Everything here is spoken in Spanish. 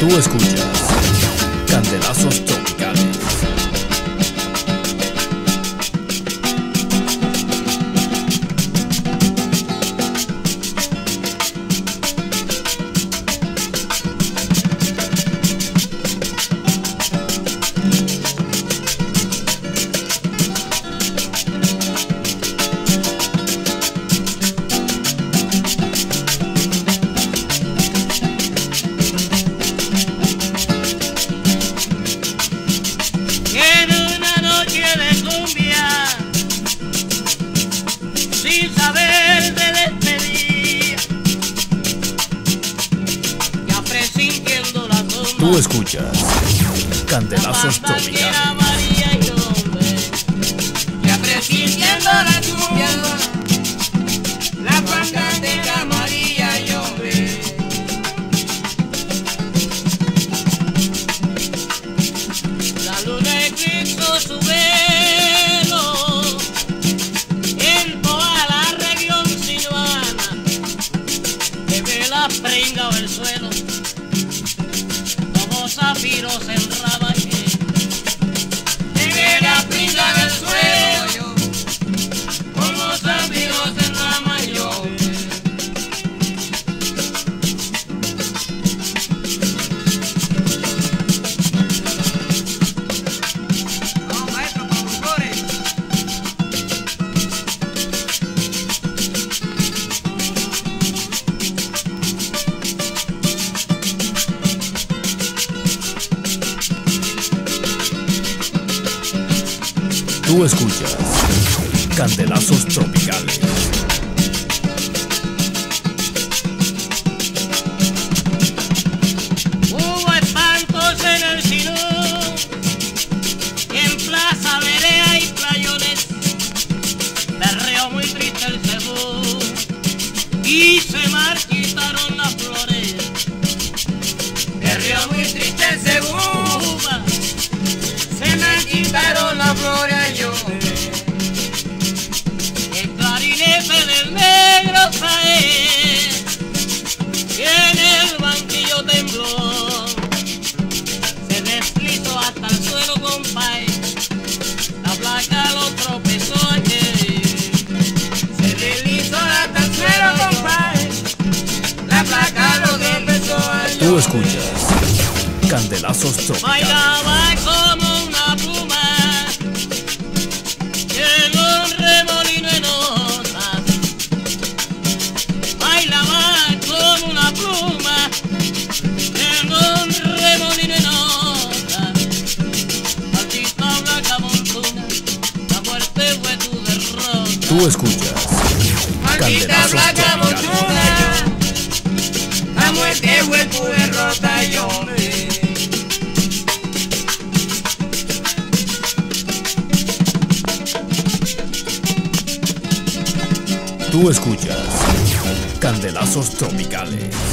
Tú escuchas Candelazos Tropicales. Tú escuchas la que Tropicales. María y hombre, ya presintiendo la cumbia, la fantástica María y. La luna eclipsó su velo en Tú escuchas Candelazos Tropicales. Hubo espantos en el Sinú, y en Plaza Berea y Playones, berreó muy triste el cebú, y se marchitaron las flores. Berreó muy triste el cebú, se marchitaron las flores Tú escuchas Candelazos Tropicales. Bailaba como una pluma en un remolino en hojas. Bailaba como una pluma en un remolino en hojas. Maldita blanca montuna, la muerte fue tu derrota. Tú escuchas Candelazos Tropicales. Tú escuchas Candelazos Tropicales.